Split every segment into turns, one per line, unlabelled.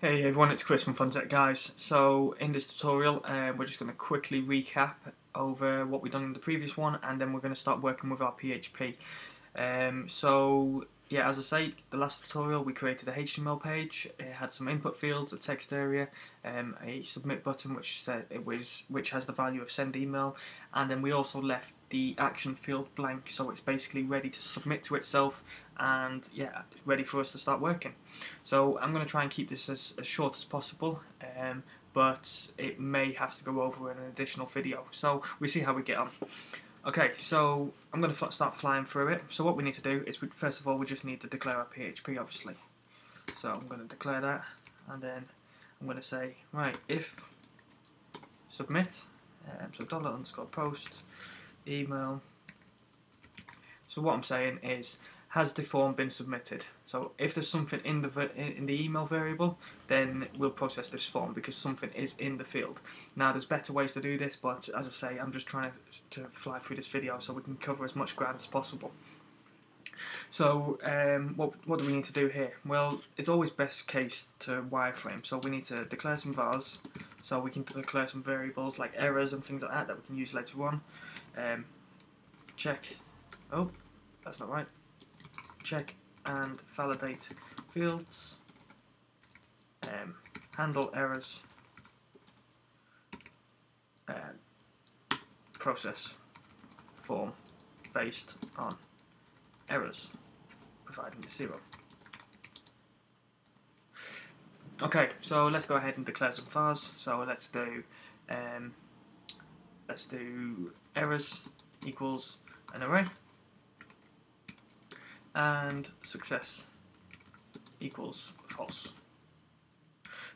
Hey everyone, it's Chris from Funset Guys. So in this tutorial, uh, we're just going to quickly recap over what we've done in the previous one, and then we're going to start working with our PHP. Um, so yeah, as I say, the last tutorial we created a HTML page. It had some input fields, a text area, um, a submit button which said it was which has the value of send email, and then we also left the action field blank, so it's basically ready to submit to itself and yeah, ready for us to start working. So I'm going to try and keep this as, as short as possible. Um, but it may have to go over in an additional video. So we see how we get on. Okay, so I'm going to start flying through it. So what we need to do is, we, first of all, we just need to declare our PHP, obviously. So I'm going to declare that, and then I'm going to say, right, if submit, um, so dollar underscore post, email. So what I'm saying is, has the form been submitted? So if there's something in the in the email variable, then we'll process this form because something is in the field. Now there's better ways to do this, but as I say, I'm just trying to, to fly through this video so we can cover as much ground as possible. So um, what, what do we need to do here? Well, it's always best case to wireframe. So we need to declare some vars. So we can declare some variables like errors and things like that that we can use later on. Um, check. Oh, that's not right check and validate fields, um, handle errors, uh, process form based on errors, providing it's zero. Okay, so let's go ahead and declare some vars. So let's do um, let's do errors equals an array and success equals false.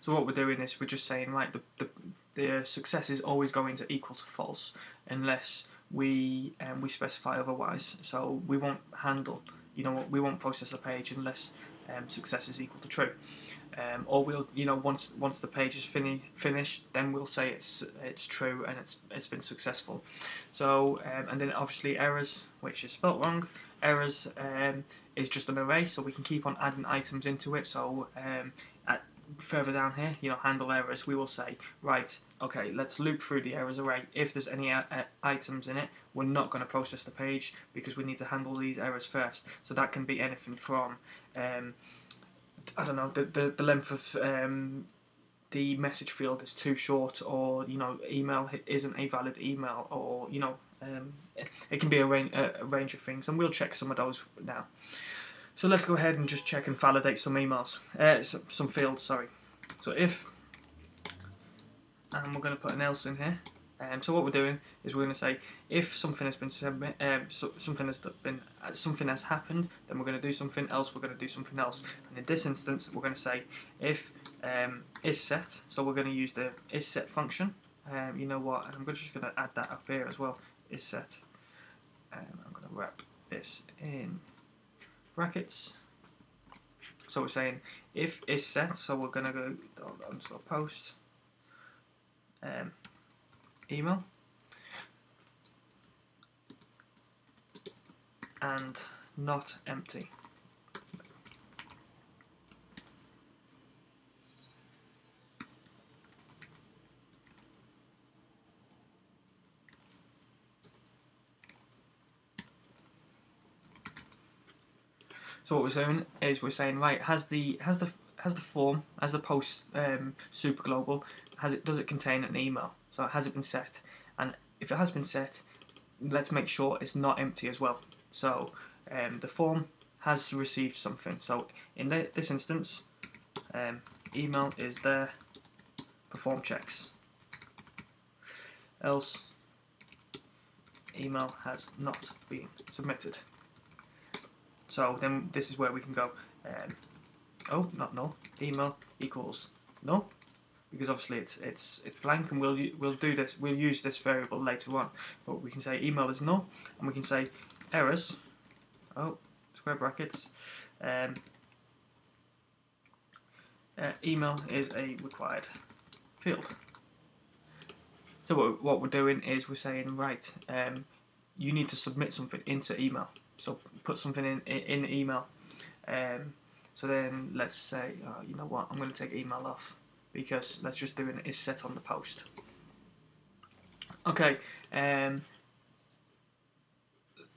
So what we're doing is we're just saying, right, the, the, the success is always going to equal to false unless we um, we specify otherwise. So we won't handle, you know, we won't process the page unless um, success is equal to true. Um, or we'll, you know, once once the page is fini- finished, then we'll say it's it's true and it's it's been successful. So um, and then obviously errors, which is spelt wrong. Errors um, is just an array, so we can keep on adding items into it. So um, at, further down here, you know, handle errors, we will say right, okay, let's loop through the errors array. If there's any uh, uh items in it, we're not going to process the page because we need to handle these errors first. So that can be anything from um, I don't know the the, the length of um, the message field is too short, or you know email isn't a valid email, or you know um, it can be a range, a range of things, and we'll check some of those now. So let's go ahead and just check and validate some emails, uh, some, fields. Sorry. So if, and we're going to put an else in here. Um, so what we're doing is we're going to say if something has been submit, um, so something has been uh, something has happened, then we're going to do something else. We're going to do something else. And in this instance, we're going to say if um, is set. So we're going to use the is set function. Um, you know what? I'm just going to add that up here as well. Is set. And I'm going to wrap this in brackets. So we're saying if is set. So we're going to go underscore post. Um, email and not empty. So what we're saying is we're saying right has the has the has the form has the post um, super global has it does it contain an email so has it been set? And if it has been set, let's make sure it's not empty as well. So um, the form has received something. So in this instance, um, email is there, perform checks. Else, email has not been submitted. So then this is where we can go, um, oh, not null, email equals null. Because obviously it's it's it's blank and we'll we'll do this we'll use this variable later on. But we can say email is null and we can say errors oh square brackets um, uh, email is a required field. So what, what we're doing is we're saying right um, you need to submit something into email so put something in in email um, So then let's say, oh, you know what, I'm going to take email off because let's just do it is set on the post. Okay, um,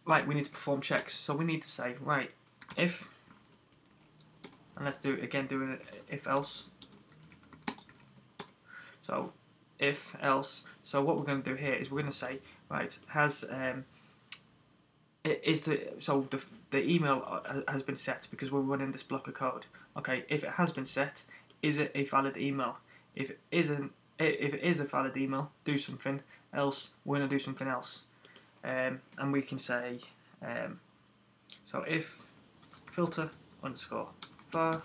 right, we need to perform checks. So we need to say, right, if, and let's do it again, do it if else. So if else, so what we're going to do here is we're going to say, right, has, um, is the, so the, the email has been set because we're running this block of code. Okay, if it has been set, is it a valid email? If it isn't, if it is a valid email, do something else. We're gonna do something else, um, and we can say, um, so if filter underscore var,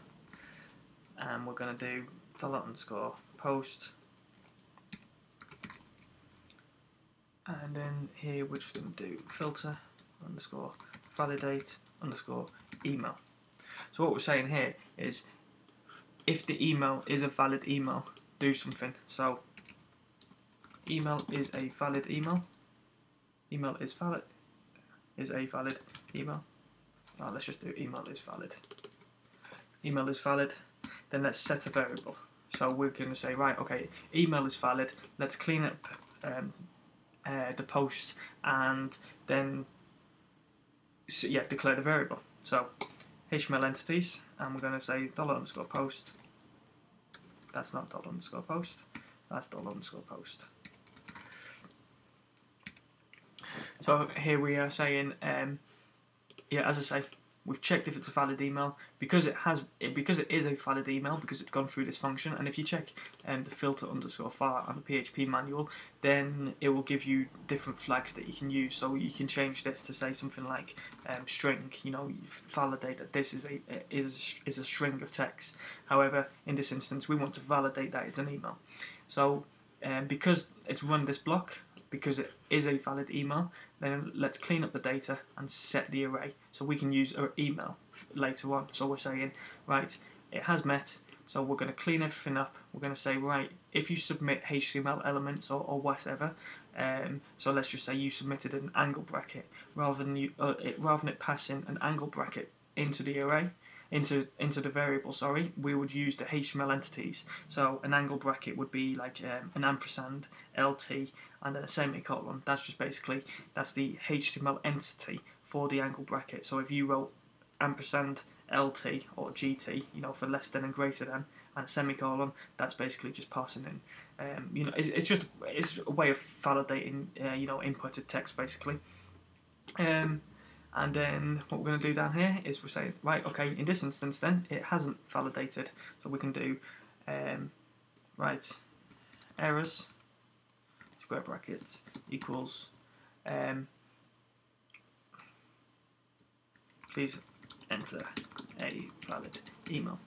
and we're gonna do dollar underscore post, and then here we're just gonna do filter underscore validate underscore email. So what we're saying here is if the email is a valid email, do something. So email is a valid email. Email is valid is a valid email. Let's just do email is valid. Email is valid. Then let's set a variable. So we're going to say, right, okay, email is valid. Let's clean up um, uh, the post and then yeah, declare the variable. So HTML entities, and we're going to say dollar underscore post. That's not dollar underscore post. That's dollar underscore post. So here we are saying, um, yeah, as I say, We've checked if it's a valid email because it has because it is a valid email because it's gone through this function. And if you check um, the filter underscore var on the PHP manual, then it will give you different flags that you can use. So you can change this to say something like um, string. You know, you validate that this is a is a, is a string of text. However, in this instance, we want to validate that it's an email. So um, because it's run this block, because it is a valid email, then let's clean up the data and set the array so we can use our email later on. So we're saying, right, it has met, so we're going to clean everything up. We're going to say, right, if you submit HTML elements or, or whatever, um, so let's just say you submitted an angle bracket rather than you, uh, it, rather than it passing an angle bracket into the array, into into the variable, sorry, we would use the HTML entities. So an angle bracket would be like um, an ampersand, LT, and then a semicolon. That's just basically that's the HTML entity for the angle bracket. So if you wrote ampersand LT or GT, you know, for less than and greater than, and semicolon, that's basically just passing in. Um, you know, it's, it's just it's a way of validating, uh, you know, inputted text basically. Um, and then what we're going to do down here is we're saying, right, okay, in this instance then, it hasn't validated. So we can do, um, right, errors, square brackets, equals, um, please enter a valid email.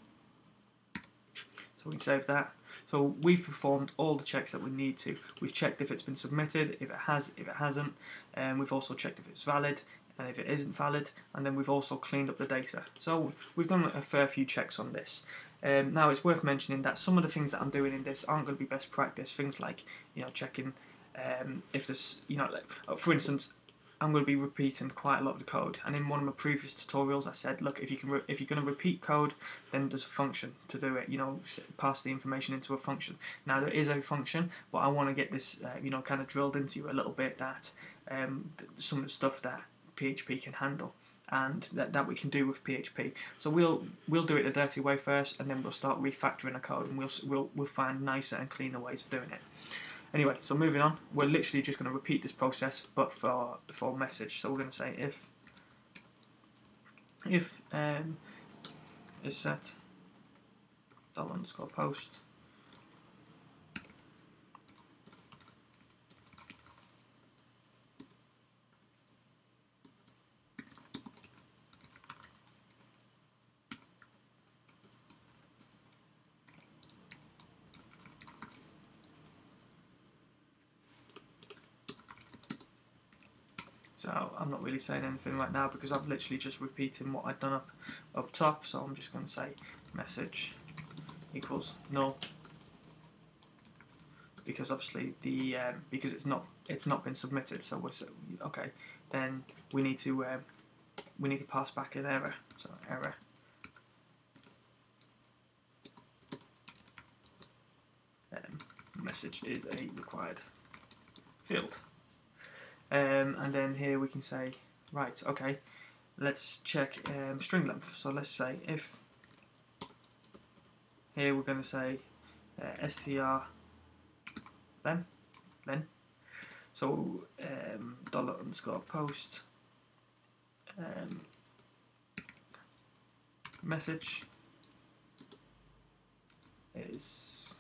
So we can save that. So we've performed all the checks that we need to. We've checked if it's been submitted, if it has, if it hasn't, and we've also checked if it's valid, and if it isn't valid, and then we've also cleaned up the data. So we've done a fair few checks on this. Um, now it's worth mentioning that some of the things that I'm doing in this aren't going to be best practice. Things like you know checking um, if there's you know like, uh, for instance. I'm going to be repeating quite a lot of the code, and in one of my previous tutorials, I said, look, if you can, if you're going to repeat code, then there's a function to do it. You know, pass the information into a function. Now there is a function, but I want to get this, uh, you know, kind of drilled into you a little bit that um, some of the stuff that PHP can handle and that, that we can do with PHP. So we'll we'll do it the dirty way first, and then we'll start refactoring the code, and we'll we'll we'll find nicer and cleaner ways of doing it. Anyway, so moving on, we're literally just going to repeat this process, but for the for message. So we're going to say if if um, is set dollar underscore post I'm not really saying anything right now because I'm literally just repeating what I've done up, up top. So I'm just going to say message equals null because obviously the um, because it's not it's not been submitted. So we're okay. Then we need to um, we need to pass back an error. So error. Um, message is a required field. Um, and then here we can say, right, okay, let's check um, string length. So let's say if here we're going to say uh, str then then so um, dollar underscore post um, message is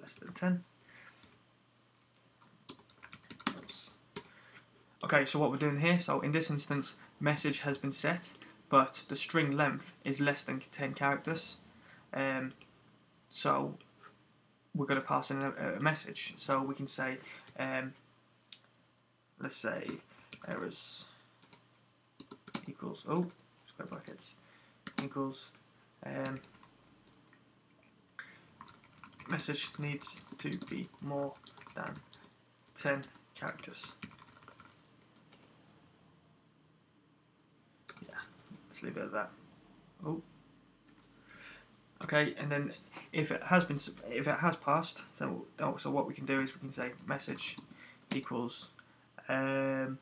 less than 10 Okay, so what we're doing here, so in this instance, message has been set, but the string length is less than 10 characters. Um, so we're going to pass in a, a, message. So we can say, um, let's say errors equals, oh, square brackets, equals, um, message needs to be more than 10 characters. Let's leave it at that. Oh. Okay, and then if it has been, if it has passed, so oh, so what we can do is we can say message equals um,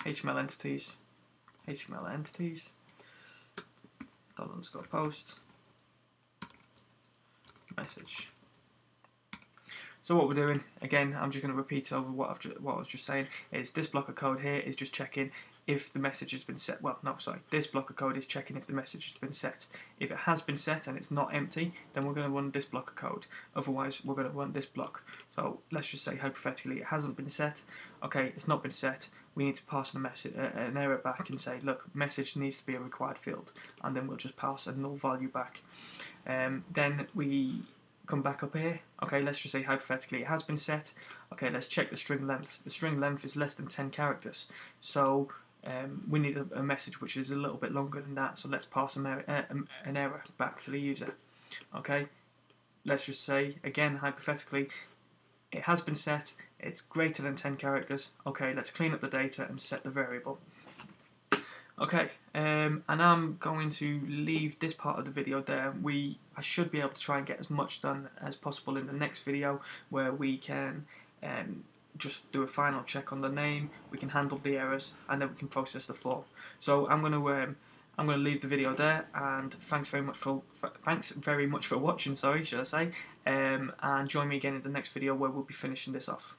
HTML entities, HTML entities, dot underscore post, message. So what we're doing, again, I'm just going to repeat over what, I've what I was just saying, is this block of code here is just checking if the message has been set. Well, no, sorry. This block of code is checking if the message has been set. If it has been set and it's not empty, then we're going to run this block of code. Otherwise, we're going to run this block. So let's just say hypothetically it hasn't been set. Okay, it's not been set. We need to pass message, uh, an error back and say, look, message needs to be a required field, and then we'll just pass a null value back. Um, then we come back up here. Okay, let's just say hypothetically it has been set. Okay, let's check the string length. The string length is less than 10 characters. So um, we need a, a, message which is a little bit longer than that, so let's pass an uh, an error back to the user. Okay, let's just say, again, hypothetically, it has been set, it's greater than 10 characters. Okay, let's clean up the data and set the variable. Okay, um, and I'm going to leave this part of the video there. We I should be able to try and get as much done as possible in the next video where we can um, just do a final check on the name, we can handle the errors, and then we can process the form. So I'm going to um, I'm going to leave the video there, and thanks very much for, thanks very much for watching. Sorry, should I say? Um, and join me again in the next video where we'll be finishing this off.